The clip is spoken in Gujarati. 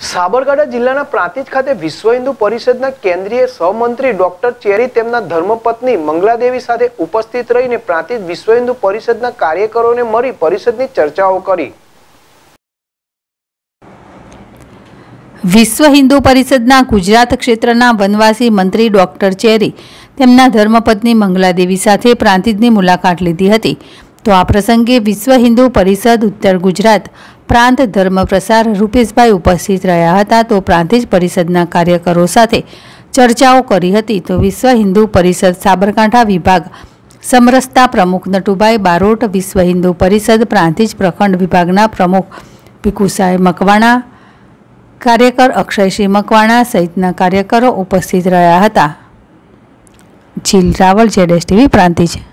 સાબરકાંઠા જિલ્લાના પ્રાંતિજ ખાતે વિશ્વ હિન્દુ પરિષદના કેન્દ્રીય સહમંત્રી ડોક્ટર ચેરી તેમના ધર્મપત્ની મંગલાદેવી સાથે ઉપસ્થિત રહીને પ્રાંતિજ વિશ્વ હિન્દુ પરિષદના કાર્યકરોને મળી પરિષદની ચર્ચાઓ કરી. વિશ્વ હિન્દુ પરિષદના ગુજરાત ક્ષેત્રના વનવાસી મંત્રી ડોક્ટર ચેરી તેમના ધર્મપત્ની મંગલાદેવી સાથે પ્રાંતિજની મુલાકાત લીધી હતી. તો આ પ્રસંગે વિશ્વ હિન્દુ પરિષદ ઉત્તર ગુજરાત પ્રાંત ધર્મ પ્રસાર રૂપેશભાઈ ઉપસ્થિત રહ્યા હતા તો પ્રાંતિજ પરિષદના કાર્યકરો સાથે ચર્ચાઓ કરી હતી તો વિશ્વ હિન્દુ પરિષદ સાબરકાંઠા વિભાગ સમરસતા પ્રમુખ નટુભાઈ બારોટ, વિશ્વ હિન્દુ પરિષદ પ્રાંતિજ પ્રખંડ વિભાગના પ્રમુખ ભીખુસાહેબ મકવાણા, કાર્યકર અક્ષયસિંહ મકવાણા સહિતના કાર્યકરો ઉપસ્થિત રહ્યા હતા. જીલ રાવલ જેડેસ ટીવી, પ્રાંતિજ.